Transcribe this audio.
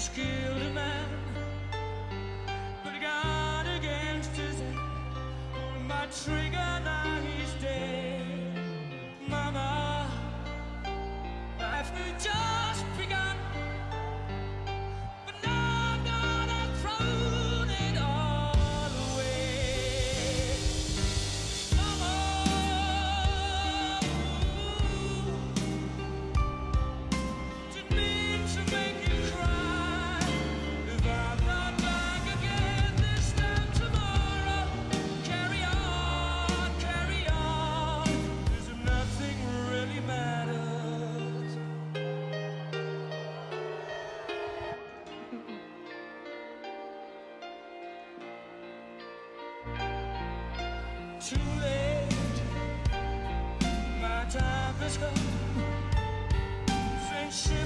just killed a man, but God against his hand on oh, my tree. too friendship